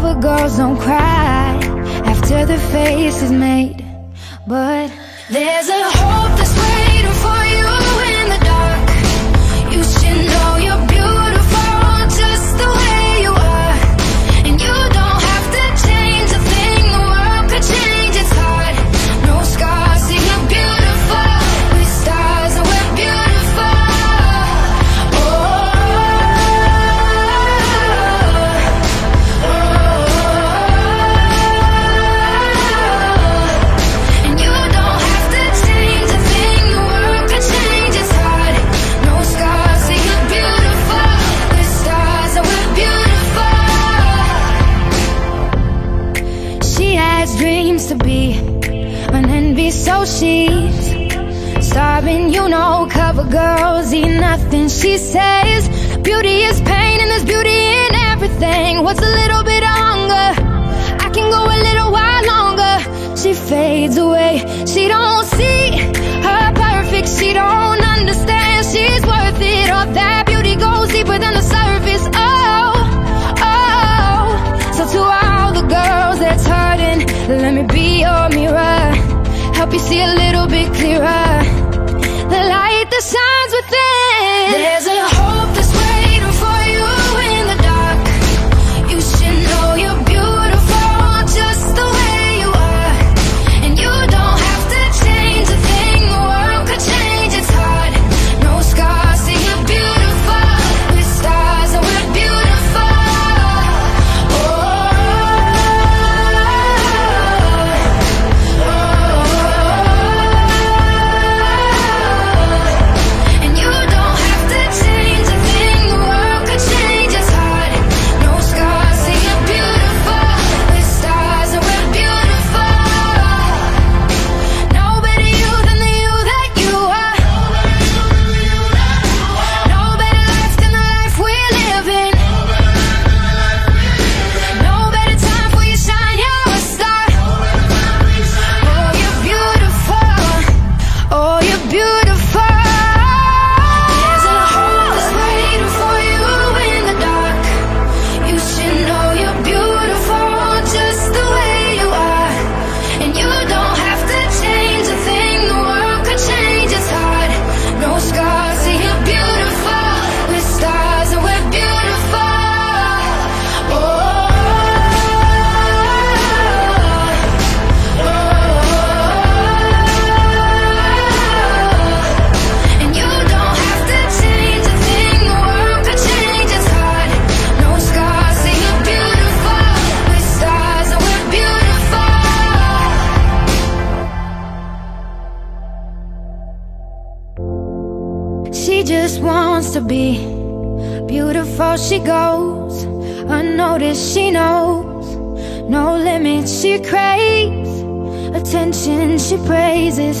Cause girls don't cry After the face is made. But there's a hope that's waiting for you to be an envy, so she's starving. You know, cover girls eat nothing. She says beauty is pain and there's beauty in everything. What's a little bit of hunger? I can go a little while longer. She fades away. She don't see a little bit clearer. The light the shines She just wants to be beautiful. She goes unnoticed. She knows no limits. She craves attention. She praises.